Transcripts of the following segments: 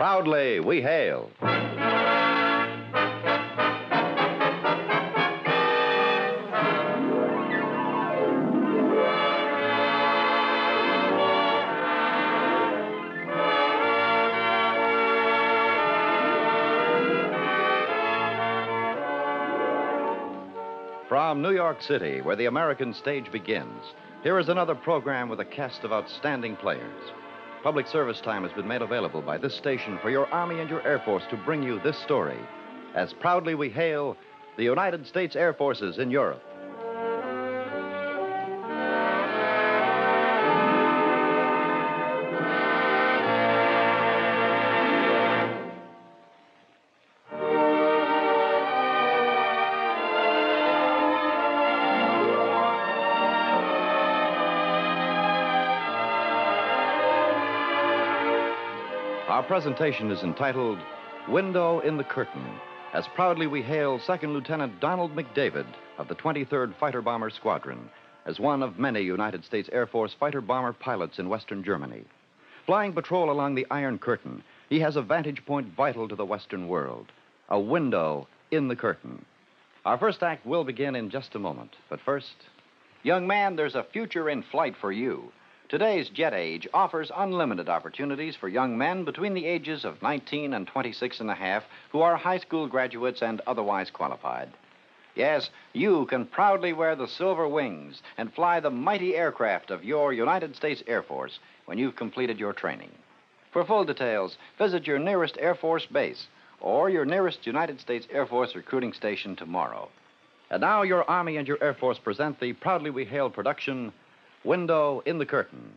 Proudly we hail. From New York City, where the American stage begins, here is another program with a cast of outstanding players. Public service time has been made available by this station for your Army and your Air Force to bring you this story. As proudly we hail the United States Air Forces in Europe. Our presentation is entitled Window in the Curtain, as proudly we hail Second Lieutenant Donald McDavid of the 23rd Fighter Bomber Squadron as one of many United States Air Force fighter bomber pilots in Western Germany. Flying patrol along the Iron Curtain, he has a vantage point vital to the Western world a window in the curtain. Our first act will begin in just a moment, but first, young man, there's a future in flight for you. Today's jet age offers unlimited opportunities for young men between the ages of 19 and 26 and a half who are high school graduates and otherwise qualified. Yes, you can proudly wear the silver wings and fly the mighty aircraft of your United States Air Force when you've completed your training. For full details, visit your nearest Air Force base or your nearest United States Air Force recruiting station tomorrow. And now your Army and your Air Force present the proudly we hail production Window in the Curtain.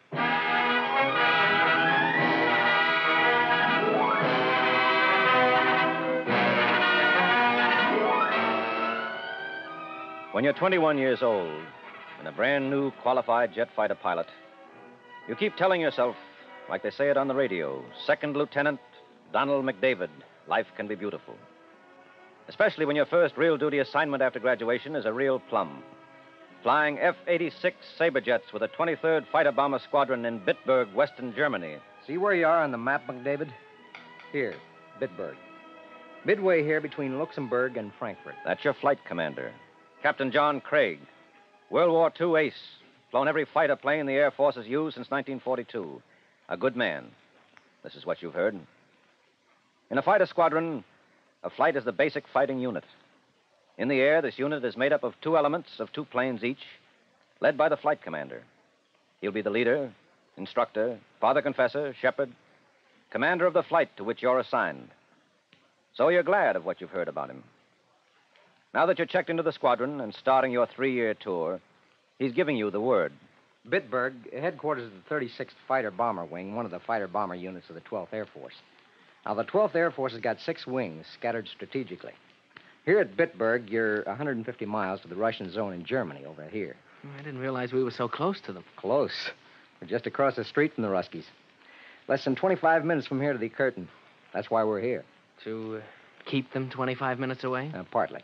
When you're 21 years old and a brand new qualified jet fighter pilot, you keep telling yourself, like they say it on the radio, Second Lieutenant Donald McDavid, life can be beautiful. Especially when your first real duty assignment after graduation is a real plum. Flying F 86 Sabre jets with a 23rd Fighter Bomber Squadron in Bitburg, Western Germany. See where you are on the map, McDavid? Here, Bitburg. Midway here between Luxembourg and Frankfurt. That's your flight commander, Captain John Craig. World War II ace. Flown every fighter plane the Air Force has used since 1942. A good man. This is what you've heard. In a fighter squadron, a flight is the basic fighting unit. In the air, this unit is made up of two elements of two planes each, led by the flight commander. He'll be the leader, instructor, father confessor, shepherd, commander of the flight to which you're assigned. So you're glad of what you've heard about him. Now that you're checked into the squadron and starting your three year tour, he's giving you the word. Bitburg, headquarters of the 36th Fighter Bomber Wing, one of the fighter bomber units of the 12th Air Force. Now, the 12th Air Force has got six wings scattered strategically. Here at Bitburg, you're 150 miles to the Russian zone in Germany, over here. I didn't realize we were so close to them. Close. We're just across the street from the Ruskies. Less than 25 minutes from here to the curtain. That's why we're here. To uh, keep them 25 minutes away? Uh, partly.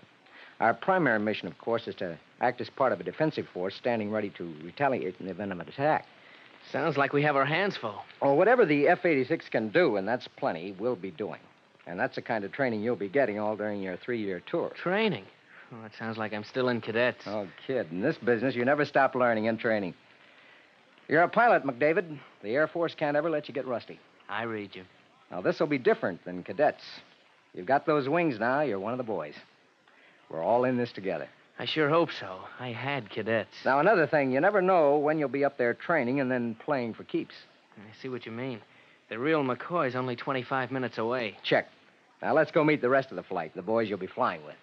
Our primary mission, of course, is to act as part of a defensive force standing ready to retaliate in the event of an attack. Sounds like we have our hands full. Or whatever the F 86 can do, and that's plenty, we'll be doing. And that's the kind of training you'll be getting all during your three year tour. Training? Oh, it sounds like I'm still in cadets. Oh, kid, in this business, you never stop learning and training. You're a pilot, McDavid. The Air Force can't ever let you get rusty. I read you. Now, this will be different than cadets. You've got those wings now. You're one of the boys. We're all in this together. I sure hope so. I had cadets. Now, another thing, you never know when you'll be up there training and then playing for keeps. I see what you mean. The real McCoy's only 25 minutes away. Check. Now, let's go meet the rest of the flight, the boys you'll be flying with.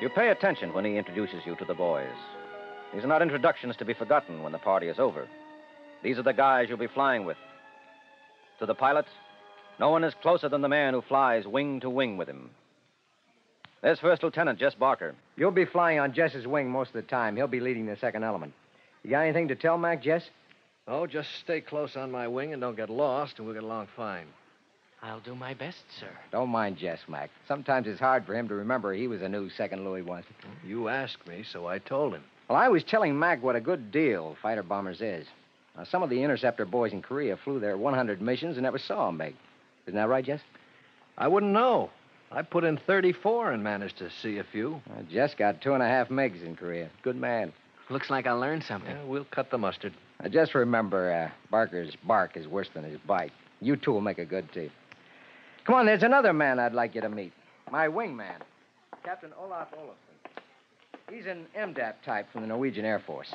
You pay attention when he introduces you to the boys. These are not introductions to be forgotten when the party is over. These are the guys you'll be flying with. To the pilots, no one is closer than the man who flies wing to wing with him. There's First Lieutenant Jess Barker. You'll be flying on Jess's wing most of the time. He'll be leading the second element. You got anything to tell Mac, Jess? Oh, just stay close on my wing and don't get lost, and we'll get along fine. I'll do my best, sir. Don't mind Jess, Mac. Sometimes it's hard for him to remember he was a new second Louis once. You asked me, so I told him. Well, I was telling Mac what a good deal fighter bombers is. Now, some of the interceptor boys in Korea flew their 100 missions and never saw a MiG. Isn't that right, Jess? I wouldn't know. I put in 34 and managed to see a few. Uh, Jess got two and a half MiGs in Korea. Good man. Looks like I learned something. Yeah, we'll cut the mustard. Now, just remember, uh, Barker's bark is worse than his bite. You two will make a good team. Come on, there's another man I'd like you to meet. My wingman, Captain Olaf Olafson. He's an MDAP type from the Norwegian Air Force.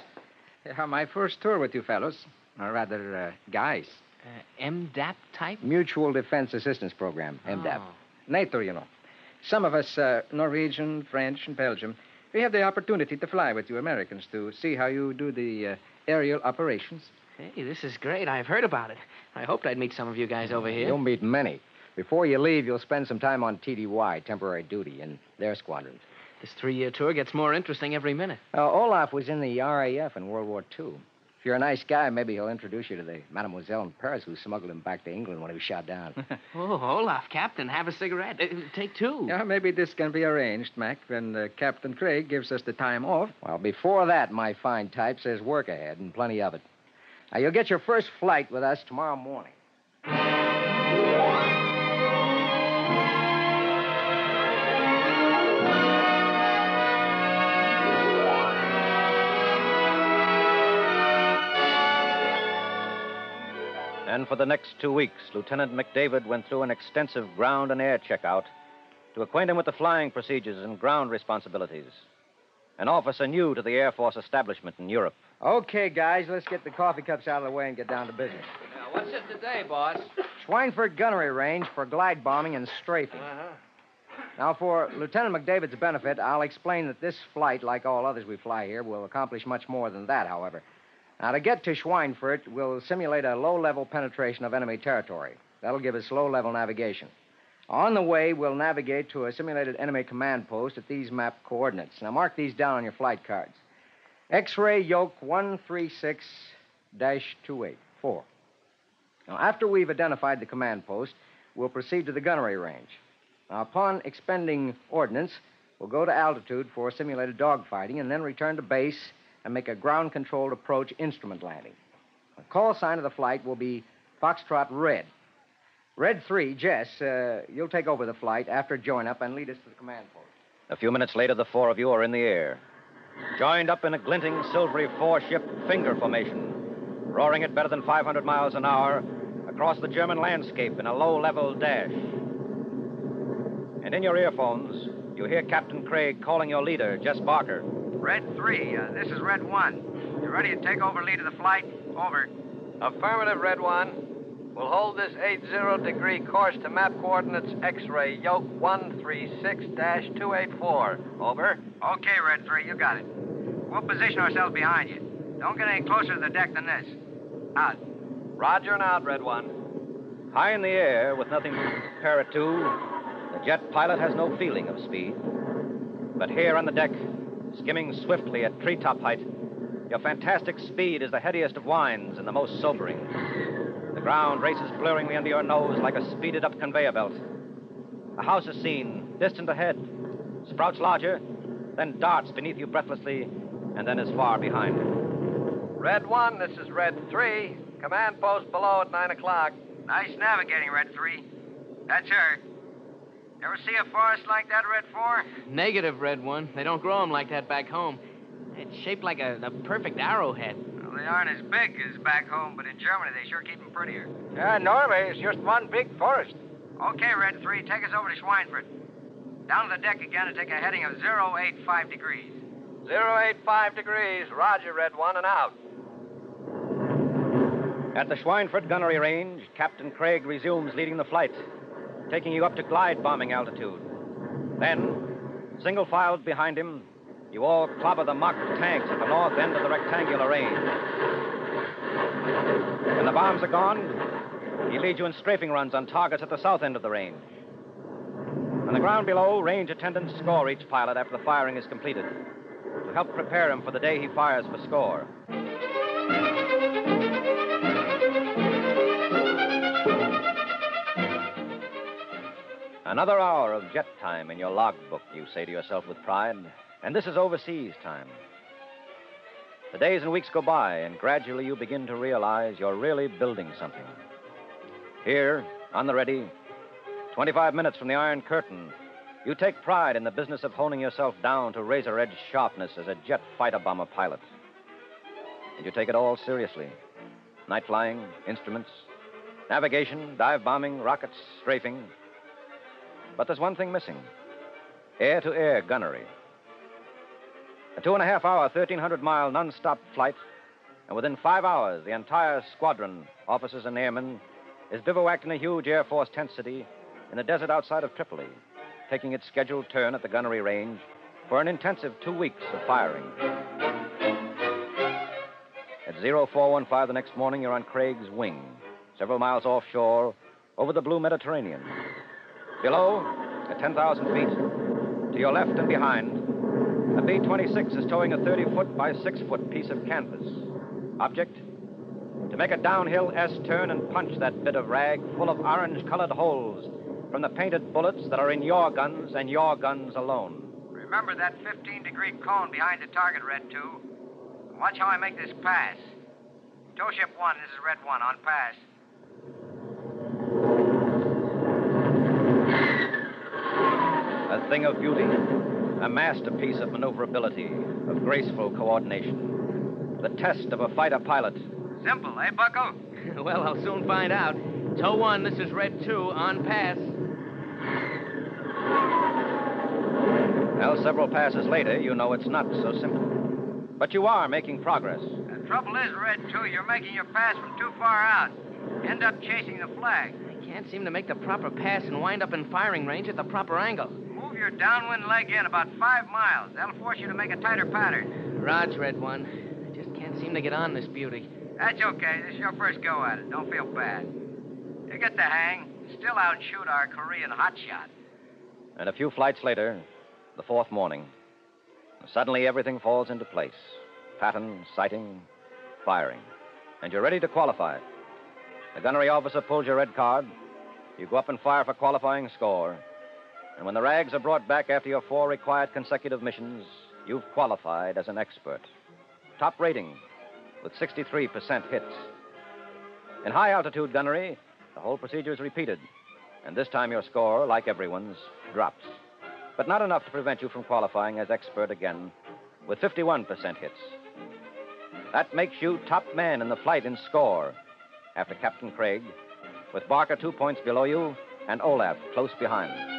Yeah, my first tour with you fellows. Or rather, uh, guys. Uh, MDAP type? Mutual Defense Assistance Program, MDAP. Oh. NATO, you know. Some of us, uh, Norwegian, French, and Belgium, we have the opportunity to fly with you Americans to see how you do the uh, aerial operations. Hey, this is great. I've heard about it. I hoped I'd meet some of you guys over here. You'll meet many. Before you leave, you'll spend some time on TDY, temporary duty, in their squadrons. This three-year tour gets more interesting every minute. Uh, Olaf was in the RAF in World War II. If you're a nice guy, maybe he'll introduce you to the Mademoiselle in Paris who smuggled him back to England when he was shot down. Oh, Olaf, Captain, have a cigarette. Uh, take two. Yeah, maybe this can be arranged, Mac, when uh, Captain Craig gives us the time off. well, before that, my fine type says work ahead and plenty of it. Now, you'll get your first flight with us tomorrow morning. And for the next two weeks, Lieutenant McDavid went through an extensive ground and air checkout to acquaint him with the flying procedures and ground responsibilities. An officer new to the Air Force establishment in Europe. Okay, guys, let's get the coffee cups out of the way and get down to business. Now, what's it today, boss? Schweinfurt Gunnery Range for glide bombing and strafing. Uh-huh. Now, for Lieutenant McDavid's benefit, I'll explain that this flight, like all others we fly here, will accomplish much more than that, however. Now, to get to Schweinfurt, we'll simulate a low level penetration of enemy territory. That'll give us low level navigation. On the way, we'll navigate to a simulated enemy command post at these map coordinates. Now, mark these down on your flight cards X ray yoke 136 284. Now, after we've identified the command post, we'll proceed to the gunnery range. Now, upon expending ordnance, we'll go to altitude for simulated dogfighting and then return to base and make a ground controlled approach instrument landing. The call sign of the flight will be Foxtrot Red. Red 3, Jess, uh, you'll take over the flight after join up and lead us to the command post. A few minutes later, the four of you are in the air, joined up in a glinting, silvery four ship finger formation, roaring at better than 500 miles an hour across the German landscape in a low level dash. And in your earphones, you hear Captain Craig calling your leader, Jess Barker. Red 3, uh, this is Red 1. You ready to take over lead of the flight? Over. Affirmative, Red One. We'll hold this 80 degree course to map coordinates X-ray yoke 136-284. Over. Okay, Red 3, you got it. We'll position ourselves behind you. Don't get any closer to the deck than this. Out. Roger and out, Red One. High in the air, with nothing to compare it to, the jet pilot has no feeling of speed. But here on the deck, skimming swiftly at treetop height, your fantastic speed is the headiest of wines and the most sobering. The ground races blurringly under your nose like a speeded up conveyor belt. A house is seen, distant ahead, sprouts larger, then darts beneath you breathlessly, and then is far behind. Red One, this is Red Three. Command post below at 9 o'clock. Nice navigating, Red 3. That's her. Ever see a forest like that, Red 4? Negative, Red One. They don't grow 'em like that back home. It's shaped like a, a perfect arrowhead. Well, they aren't as big as back home, but in Germany they sure keep them prettier. Yeah, Norway is just one big forest. Okay, Red 3, take us over to Schweinfurt. Down to the deck again and take a heading of 085 degrees. 085 degrees. Roger, Red One, and out. At the Schweinfurt gunnery range, Captain Craig resumes leading the flight, taking you up to glide bombing altitude. Then, single filed behind him, you all clobber the mock tanks at the north end of the rectangular range. When the bombs are gone, he leads you in strafing runs on targets at the south end of the range. On the ground below, range attendants score each pilot after the firing is completed to help prepare him for the day he fires for score. Another hour of jet time in your logbook, you say to yourself with pride. And this is overseas time. The days and weeks go by, and gradually you begin to realize you're really building something. Here, on the ready, 25 minutes from the Iron Curtain, you take pride in the business of honing yourself down to razor edge sharpness as a jet fighter bomber pilot. And you take it all seriously night flying, instruments, navigation, dive bombing, rockets, strafing. But there's one thing missing air to air gunnery. A two and a half hour, 1,300 mile non stop flight, and within five hours, the entire squadron, officers and airmen, is bivouacked in a huge Air Force tent city in the desert outside of Tripoli, taking its scheduled turn at the gunnery range for an intensive two weeks of firing. At 0415 the next morning, you're on Craig's Wing, several miles offshore, over the blue Mediterranean. Below, at 10,000 feet, to your left and behind, a B 26 is towing a 30 foot by 6 foot piece of canvas. Object? To make a downhill S turn and punch that bit of rag full of orange colored holes from the painted bullets that are in your guns and your guns alone. Remember that 15 degree cone behind the target, Red 2? Watch how I make this pass. Tow ship 1, this is Red 1, on pass. A thing of beauty, a masterpiece of maneuverability, of graceful coordination. The test of a fighter pilot. Simple, eh, Bucko? well, I'll soon find out. Tow 1, this is Red 2, on pass. Well, several passes later, you know it's not so simple. But you are making progress. The trouble is, Red 2, you're making your pass from too far out. End up chasing the flag. I can't seem to make the proper pass and wind up in firing range at the proper angle. Move your downwind leg in about five miles. That'll force you to make a tighter pattern. Rod's Red 1. I just can't seem to get on this beauty. That's okay. This is your first go at it. Don't feel bad. You get the hang. Still outshoot our Korean hotshot. And a few flights later, the fourth morning, suddenly everything falls into place pattern, sighting, firing. And you're ready to qualify. The gunnery officer pulls your red card. You go up and fire for qualifying score. And when the rags are brought back after your four required consecutive missions, you've qualified as an expert. Top rating with 63% hits. In high altitude gunnery, the whole procedure is repeated. And this time your score, like everyone's, drops. But not enough to prevent you from qualifying as expert again with 51% hits. That makes you top man in the flight in score after Captain Craig, with Barker two points below you and Olaf close behind.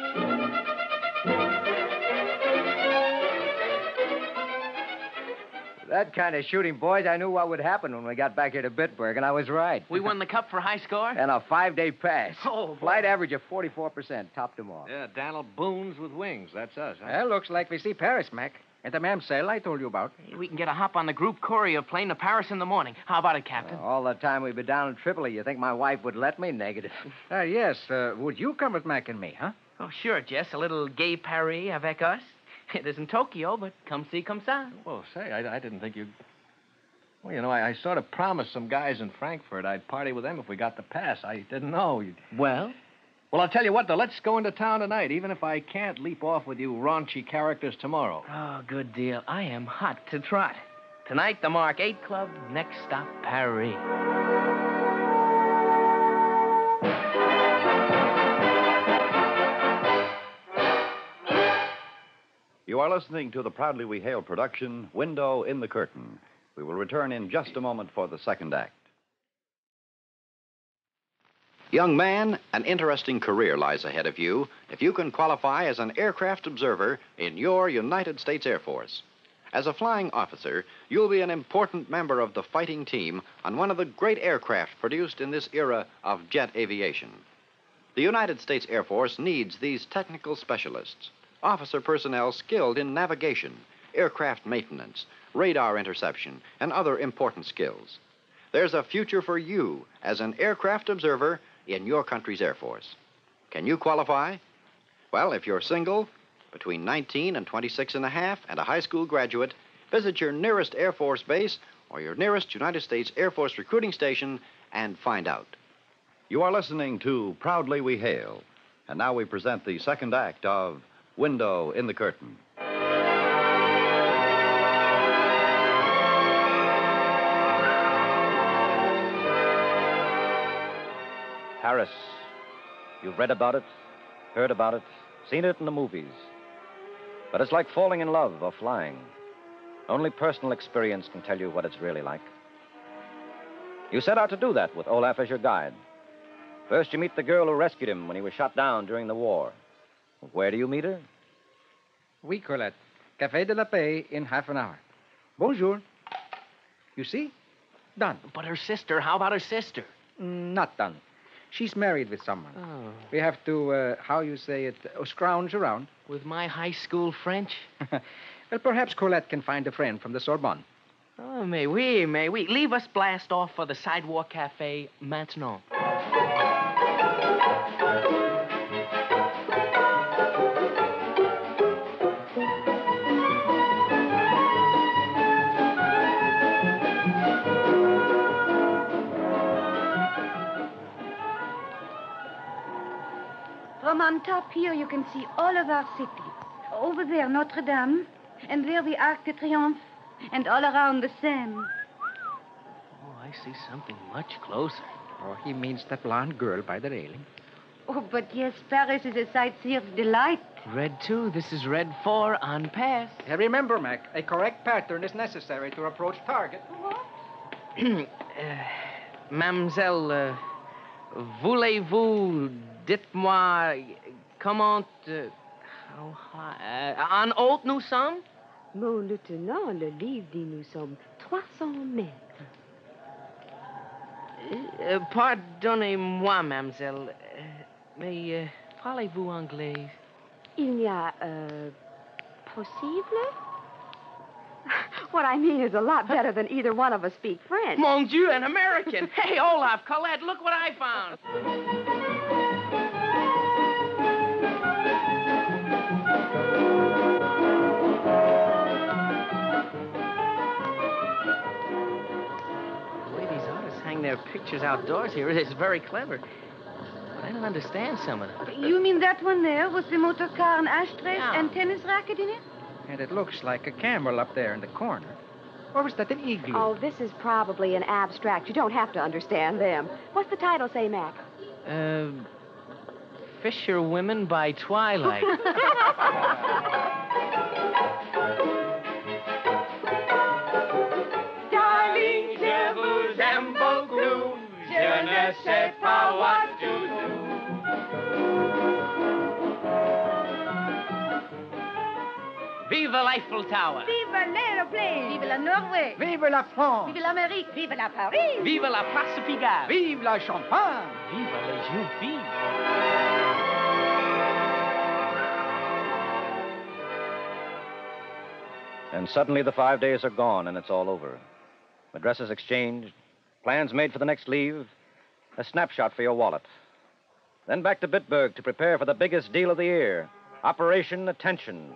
That kind of shooting, boys, I knew what would happen when we got back here to Bitburg, and I was right. We won the cup for high score? And a five day pass. Oh, boy. Flight average of 44%, topped them all. Yeah, Donald Boone's with wings. That's us, huh? Well, looks like we see Paris, Mac. At the Mamselle I told you about. We can get a hop on the group courier plane to Paris in the morning. How about it, Captain? All the time we've been down in Tripoli, you think my wife would let me? Negative. Uh, yes, uh, would you come with Mac and me, huh? Oh, sure, Jess. A little gay Paris avec us. It isn't Tokyo, but come see, come sa. Well, say, I, I didn't think you. Well, you know, I, I sort of promised some guys in Frankfurt I'd party with them if we got the pass. I didn't know. You'd... Well? Well, I'll tell you what, though. Let's go into town tonight, even if I can't leap off with you raunchy characters tomorrow. Oh, good deal. I am hot to trot. Tonight, the Mark 8 Club. Next stop, Paris. You are listening to the proudly we hail production, Window in the Curtain. We will return in just a moment for the second act. Young man, an interesting career lies ahead of you if you can qualify as an aircraft observer in your United States Air Force. As a flying officer, you'll be an important member of the fighting team on one of the great aircraft produced in this era of jet aviation. The United States Air Force needs these technical specialists, officer personnel skilled in navigation, aircraft maintenance, radar interception, and other important skills. There's a future for you as an aircraft observer in your country's Air Force. Can you qualify? Well, if you're single, between 19 and 26 and a half, and a high school graduate, visit your nearest Air Force base or your nearest United States Air Force recruiting station and find out. You are listening to Proudly We Hail, and now we present the second act of Window in the Curtain. Paris. You've read about it, heard about it, seen it in the movies. But it's like falling in love or flying. Only personal experience can tell you what it's really like. You set out to do that with Olaf as your guide. First, you meet the girl who rescued him when he was shot down during the war. Where do you meet her? Oui, Colette. Café de la Paix in half an hour. Bonjour. You see? Done. But her sister, how about her sister? Mm, Not done. She's married with someone. Oh, We have to, uh, how you say it, uh, scrounge around. with my high school French? well, perhaps Colette can find a friend from the Sorbonne. Oh, may we, may we. Leave us blast off for the Sidewalk Cafe maintenant. From on top here, you can see all of our city. Over there, Notre Dame, and there the Arc de Triomphe, and all around the Seine. Oh, I see something much closer. Oh, he means that blonde girl by the railing. Oh, but yes, Paris is a sightseer's delight. Red 2, this is red 4 on pass. Uh, remember, Mac, a correct pattern is necessary to approach target. uh, mademoiselle, uh, voulez-vous dites-moi comment... Uh, how high... Uh, en haute nous sommes? Mon lieutenant, le livre dit nous sommes 300 mètres. Euh, Pardonnez-moi, mademoiselle, euh, mais euh, parlez-vous anglais? Il n'y a, euh, possible? What I mean is a lot better than either one of us speak French. Mon Dieu, an American! hey, Olaf, Colette, look what I found! Their pictures outdoors here is very clever. But I don't understand some of them. You mean that one there with the motor car and ashtray Yeah. and tennis racket in it? And it looks like a camel up there in the corner. Or was that an igloo? Oh, this is probably an abstract. You don't have to understand them. What's the title say, Mac? Uh, Fisher Women by Twilight. sais pas what to do. Vive l'Eiffel Tower! Vive l'aéroplane! Vive la Norvège! Vive la France! Vive l'Amérique! Vive la Paris! Vive la Place Pigalle! Vive la champagne! Vive les jeunes filles! And suddenly the five days are gone and it's all over. Addresses exchanged, plans made for the next leave, a snapshot for your wallet. Then back to Bitburg to prepare for the biggest deal of the year Operation Attention,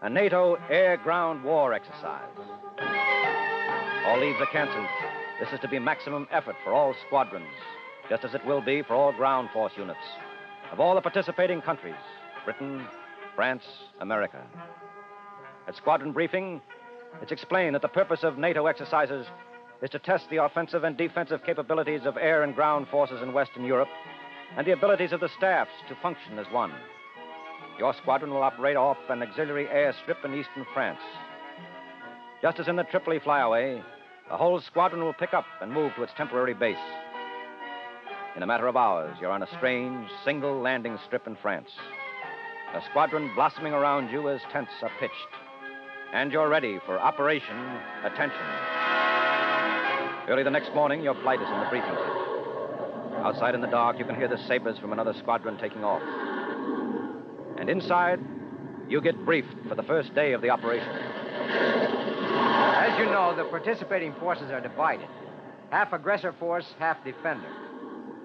a NATO air ground war exercise. All leaves are canceled. This is to be maximum effort for all squadrons, just as it will be for all ground force units of all the participating countries Britain, France, America. At squadron briefing, it's explained that the purpose of NATO exercises is to test the offensive and defensive capabilities of air and ground forces in Western Europe and the abilities of the staffs to function as one. Your squadron will operate off an auxiliary airstrip in eastern France. Just as in the Tripoli flyaway, the whole squadron will pick up and move to its temporary base. In a matter of hours, you're on a strange single landing strip in France. A squadron blossoming around you as tents are pitched. And you're ready for Operation Attention. Early the next morning, your flight is in the briefing tent. Outside in the dark, you can hear the sabers from another squadron taking off. And inside, you get briefed for the first day of the operation. As you know, the participating forces are divided half aggressor force, half defender.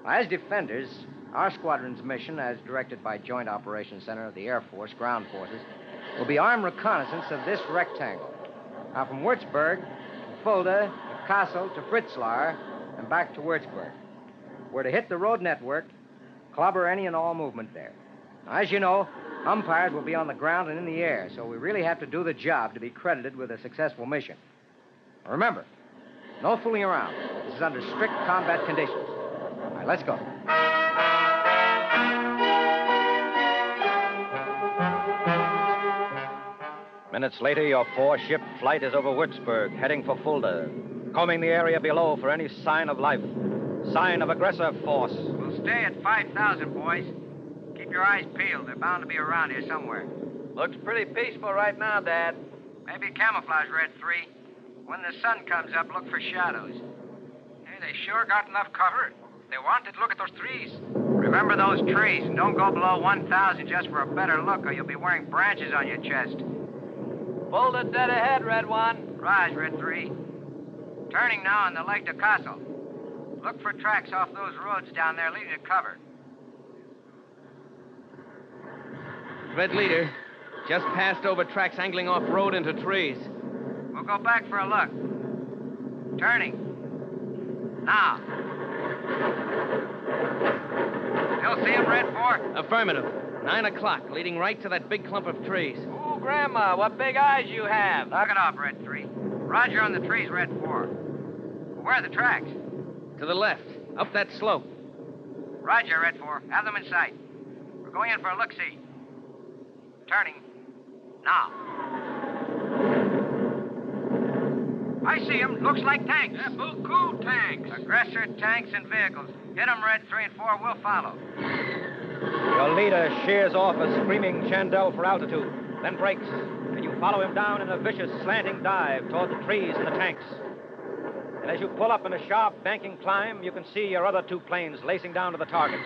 As defenders, our squadron's mission, as directed by Joint Operations Center of the Air Force Ground Forces, will be armed reconnaissance of this rectangle. Now, from Würzburg to Fulda Kassel to Fritzlar and back to Würzburg. We're to hit the road network, clobber any and all movement there. Now, as you know, umpires will be on the ground and in the air, so we really have to do the job to be credited with a successful mission. Remember, no fooling around. This is under strict combat conditions. All right, let's go. Minutes later, your four ship flight is over Würzburg, heading for Fulda combing the area below for any sign of life, sign of aggressor force. We'll stay at 5,000, boys. Keep your eyes peeled. They're bound to be around here somewhere. Looks pretty peaceful right now, Dad. Maybe camouflage, Red 3. When the sun comes up, look for shadows. Hey, they sure got enough cover. They wanted, to look at those trees. Remember those trees, and don't go below 1,000 just for a better look, or you'll be wearing branches on your chest. It dead ahead, Red One. Rise, Red 3. Turning now on the Lake to Kassel. Look for tracks off those roads down there leading to cover. Red leader, just passed over tracks angling off road into trees. We'll go back for a look. Turning. Now. Still see him, Red 4? Affirmative. Nine o'clock, leading right to that big clump of trees. Ooh, Grandma, what big eyes you have. Knock it off, Red 3. Roger on the trees, Red 4. Where are the tracks? To the left, up that slope. Roger, Red 4. Have them in sight. We're going in for a look-see. Turning. Now. I see them. Looks like tanks. Yeah, cool tanks. Aggressor tanks and vehicles. Hit them, Red 3 and 4. We'll follow. Your leader shears off a screaming chandelle for altitude, then brakes, and you follow him down in a vicious slanting dive toward the trees and the tanks. And as you pull up in a sharp banking climb, you can see your other two planes lacing down to the target.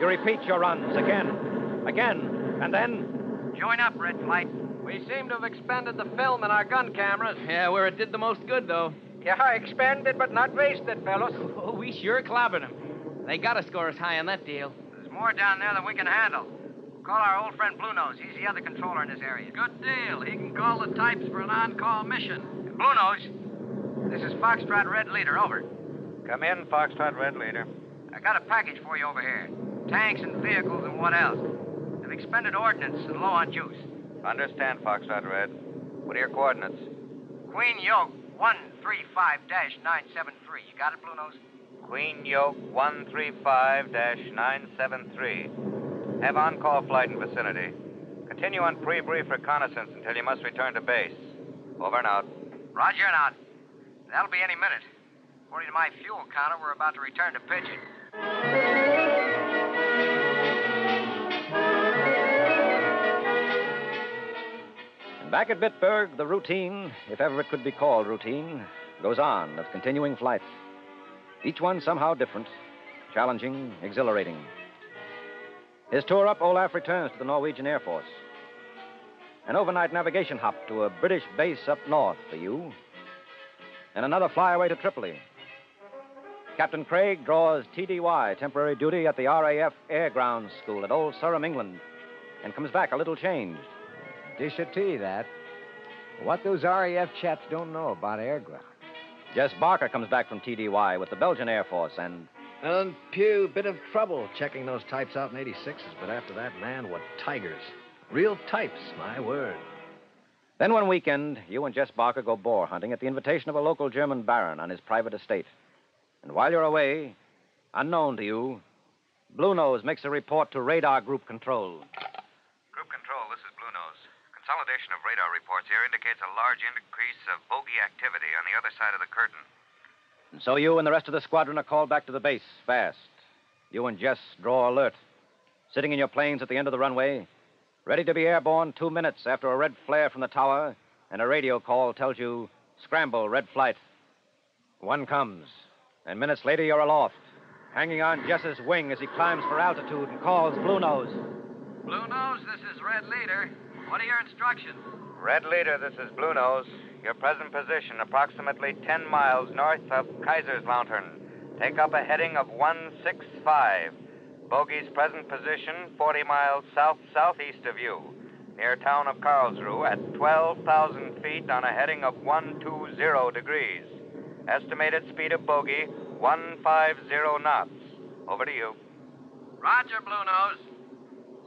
You repeat your runs again, again, and then. Join up, Red Flight. We seem to have expended the film in our gun cameras. Yeah, where it did the most good, though. Yeah, I expended but not wasted, fellows. Oh, we sure clobbered them. They got to score us high on that deal. There's more down there than we can handle. Call our old friend Blue Nose. He's the other controller in this area. Good deal. He can call the types for an on-call mission. Blue Nose, this is Foxtrot Red Leader. Over. Come in, Foxtrot Red Leader. I got a package for you over here. Tanks and vehicles and what else. They've expended ordnance and low on juice. Understand, Foxtrot Red. What are your coordinates? Queen Yoke 135-973. You got it, Blue Nose? Queen Yoke 135-973. Have on-call flight in vicinity. Continue on pre-brief reconnaissance until you must return to base. Over and out. Roger and out. That'll be any minute. According to my fuel counter, we're about to return to Pigeon. And back at Bitburg, the routine, if ever it could be called routine, goes on of continuing flight. Each one somehow different, challenging, exhilarating. His tour up, Olaf returns to the Norwegian Air Force. An overnight navigation hop to a British base up north for you. And another flyaway to Tripoli. Captain Craig draws TDY, temporary duty at the RAF Air Ground School at Old Sarum, England, and comes back a little changed. Dish of tea, that. What those RAF chaps don't know about air ground. Jess Barker comes back from TDY with the Belgian Air Force, and And Pew, bit of trouble checking those types out in 86s, but after that, man, what tigers. Real types, my word. Then one weekend, you and Jess Barker go boar hunting at the invitation of a local German baron on his private estate. And while you're away, unknown to you, Blue Nose makes a report to Radar Group Control. Group Control, this is Blue Nose. Consolidation of radar reports here indicates a large increase of bogey activity on the other side of the curtain. And so you and the rest of the squadron are called back to the base fast. You and Jess draw alert, sitting in your planes at the end of the runway, ready to be airborne two minutes after a red flare from the tower and a radio call tells you scramble, red flight. One comes, and minutes later you're aloft, hanging on Jess's wing as he climbs for altitude and calls Blue Nose. Blue Nose, this is Red Leader. What are your instructions? Red Leader, this is Blue Nose. Your present position, approximately 10 miles north of Kaiserslautern. Take up a heading of 165. Bogey's present position, 40 miles south southeast of you, near town of Karlsruhe at 12,000 feet on a heading of 120 degrees. Estimated speed of bogey, 150 knots. Over to you. Roger, Blue Nose.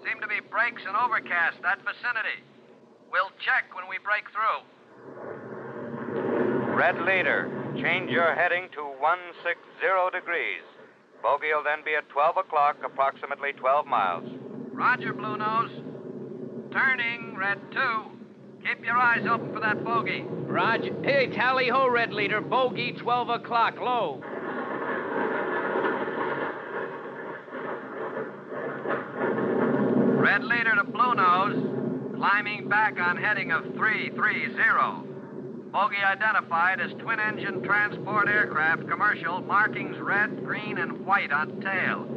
Seem to be breaks and overcast that vicinity. We'll check when we break through. Red Leader, change your heading to 160 degrees. Bogey will then be at 12 o'clock, approximately 12 miles. Roger, Blue Nose. Turning, Red 2. Keep your eyes open for that bogey. Roger. Hey, tally ho, Red Leader. Bogey, 12 o'clock, low. Red leader to Blue Nose, climbing back on heading of 330. Bogey identified as twin engine transport aircraft commercial, markings red, green, and white on tail.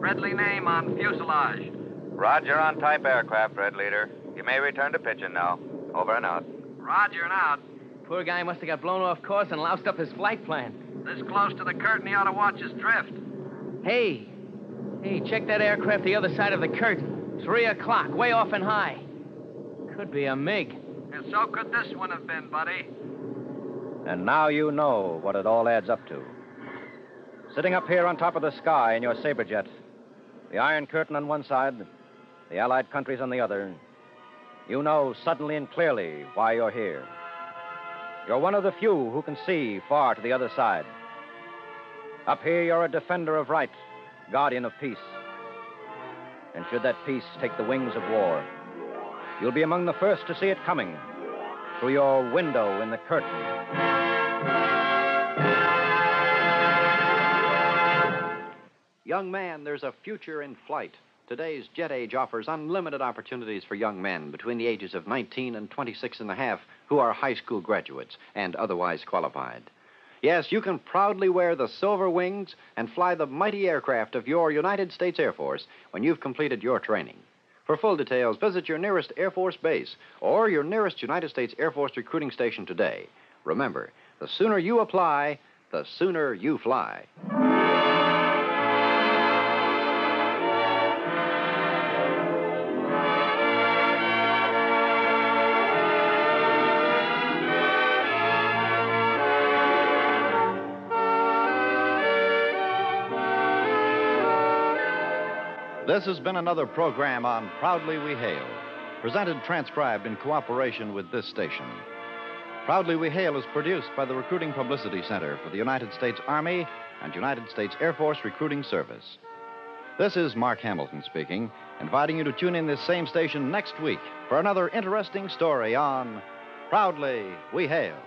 Friendly name on fuselage. Roger on type aircraft, Red Leader. You may return to pitching now. Over and out. Roger and out. Poor guy must have got blown off course and loused up his flight plan. This close to the curtain, he ought to watch his drift. Hey, hey, check that aircraft the other side of the curtain. Three o'clock, way off and high. Could be a MiG. And so could this one have been, buddy. And now you know what it all adds up to. Sitting up here on top of the sky in your saber jet, the Iron Curtain on one side, the Allied countries on the other, you know suddenly and clearly why you're here. You're one of the few who can see far to the other side. Up here, you're a defender of right, guardian of peace. And should that peace take the wings of war, you'll be among the first to see it coming through your window in the curtain. Young man, there's a future in flight. Today's jet age offers unlimited opportunities for young men between the ages of 19 and 26 and a half who are high school graduates and otherwise qualified. Yes, you can proudly wear the silver wings and fly the mighty aircraft of your United States Air Force when you've completed your training. For full details, visit your nearest Air Force base or your nearest United States Air Force recruiting station today. Remember, the sooner you apply, the sooner you fly. This has been another program on Proudly We Hail, presented transcribed in cooperation with this station. Proudly We Hail is produced by the Recruiting Publicity Center for the United States Army and United States Air Force Recruiting Service. This is Mark Hamilton speaking, inviting you to tune in this same station next week for another interesting story on Proudly We Hail.